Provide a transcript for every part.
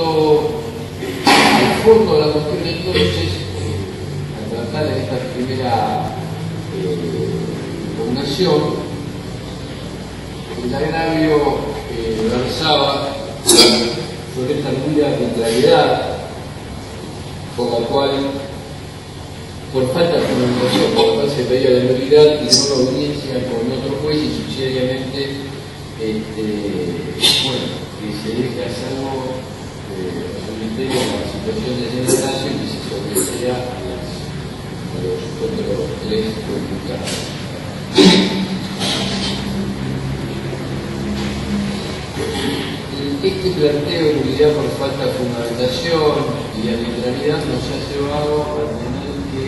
cuanto al fondo de la cuestión entonces, al tratar esta primera eh, impugnación, el agravio eh, versaba sobre esta nula arbitrariedad por la cual, por falta de comunicación, por la cual se pedía la nulidad y no la audiencia con otro juez y subsidiariamente este, bueno, que se deje a salvo eh, el ministerio la situación de desenlace y se sobresea a, las, a los otros tres imputados. Este planteo de nulidad por falta de fundamentación y arbitrariedad nos ha llevado a tener que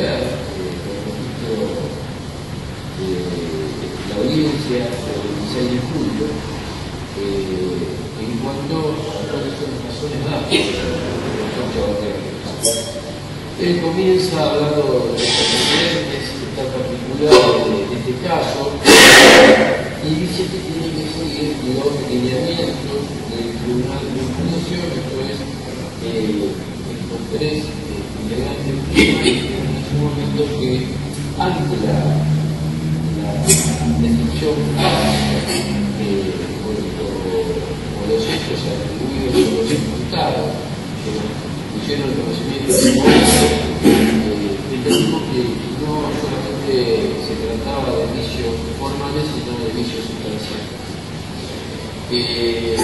ver eh, el registro de la audiencia del 16 de julio eh, en cuanto a cuáles son las razones dadas Él comienza hablando de los antecedentes, está particular de, de este caso, y dice que tiene que seguir los lineamientos del Tribunal de Impugnación, esto es, eh, estos tres integrantes en ese momento que ante pusieron el conocimiento momento, eh, que no solamente se trataba de vicios formales, sino de vicios sustanciales. Eh,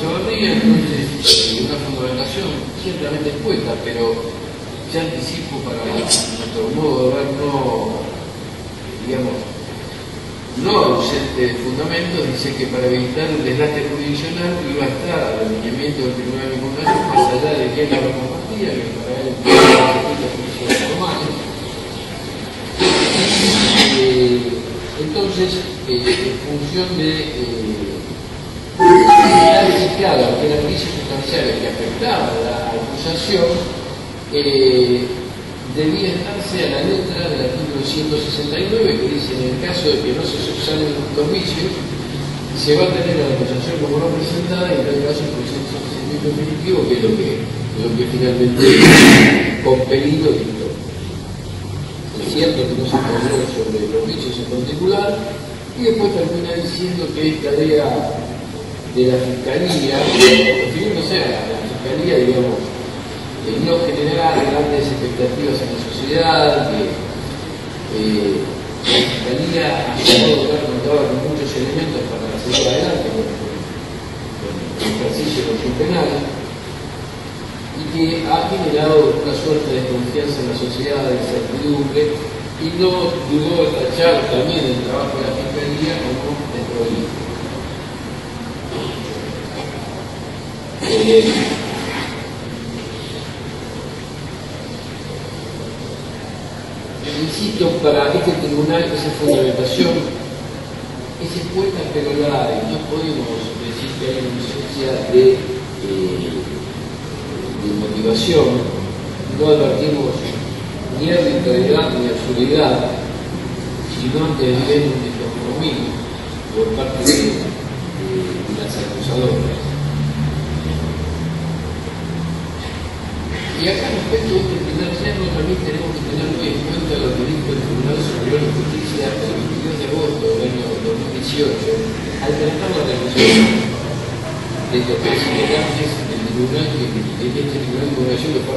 Chavarría, entonces, eh, una fundamentación ciertamente expuesta, pero ya anticipo para nuestro modo de ver no, digamos, no ausente de fundamentos, dice que para evitar el desgaste jurisdiccional iba a estar al alineamiento del Tribunal de Impugnación de quién la compartía, que para él juicios formales. Eh, entonces, eh, en función de eh, claro, que eran vicios sustanciales que afectaban la acusación, eh, debía estarse a la letra del artículo 169 que dice en el caso de que no se subsanen los vicios, se va a tener la acusación como no presentada y tal caso el procedimiento definitivo, que es lo que, lo que finalmente compelido dictó. Es cierto que no se habló sobre los vicios en particular, y después termina diciendo que es tarea de la Fiscalía, refiriéndose a la Fiscalía, digamos, de no generar grandes expectativas en la sociedad, que eh, la Fiscalía ha llegado a contaba con muchos elementos para seguir adelante con, con el ejercicio de los penal y que ha generado una suerte de confianza en la sociedad, de incertidumbre, y no dudó de tachar también el trabajo de la Fiscalía como desprolijo. Eh, insisto, para este tribunal esa fundamentación es expuesta pero la hay. No podemos decir que hay una ausencia de, eh, de motivación. No advertimos ni arbitrariedad ni absurdidad, sino ante bien un descompromiso por parte de, de las acusadoras. Y acá respecto a este primer cerro también tenemos que tener muy en cuenta lo que dijo el Tribunal Superior de Justicia el 22 de agosto del año 2018 al tratar la revisión de estos tres integrantes del tribunal que, de este tribunal de fue